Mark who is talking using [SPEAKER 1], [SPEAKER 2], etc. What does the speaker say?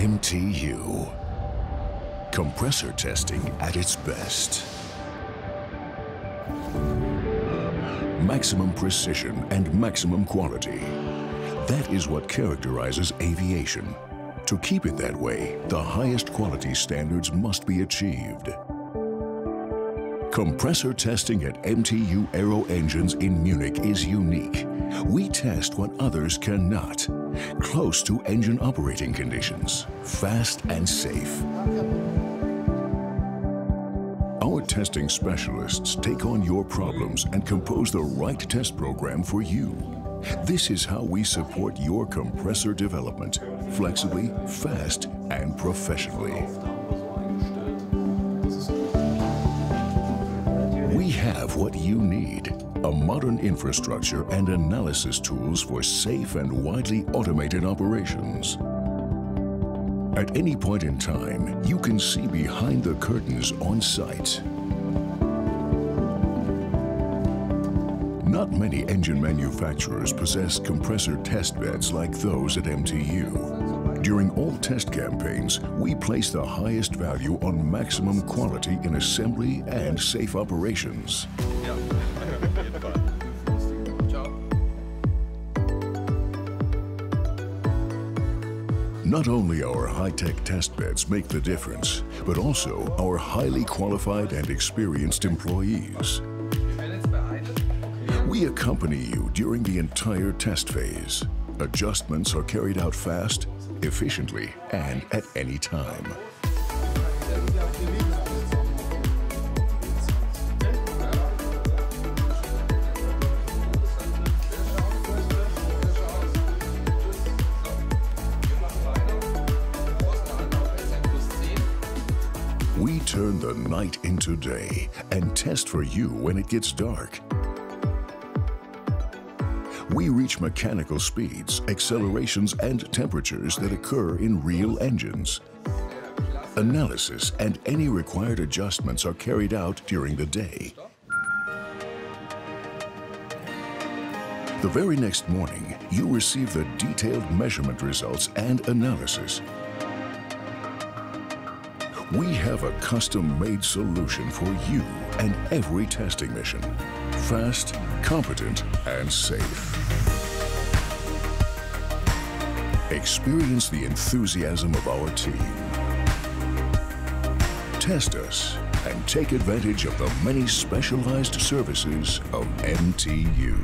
[SPEAKER 1] MTU. Compressor testing at its best. Maximum precision and maximum quality. That is what characterizes aviation. To keep it that way, the highest quality standards must be achieved. Compressor testing at MTU Aero Engines in Munich is unique. We test what others cannot. Close to engine operating conditions, fast and safe. Our testing specialists take on your problems and compose the right test program for you. This is how we support your compressor development, flexibly, fast, and professionally. We have what you need, a modern infrastructure and analysis tools for safe and widely automated operations. At any point in time, you can see behind the curtains on site. Not many engine manufacturers possess compressor test beds like those at MTU. During all test campaigns, we place the highest value on maximum quality in assembly and safe operations. Not only our high-tech test beds make the difference, but also our highly qualified and experienced employees. We accompany you during the entire test phase. Adjustments are carried out fast, efficiently, and at any time. We turn the night into day and test for you when it gets dark. We reach mechanical speeds, accelerations, and temperatures that occur in real engines. Analysis and any required adjustments are carried out during the day. The very next morning, you receive the detailed measurement results and analysis. We have a custom-made solution for you and every testing mission. Fast, competent, and safe. Experience the enthusiasm of our team. Test us and take advantage of the many specialized services of MTU.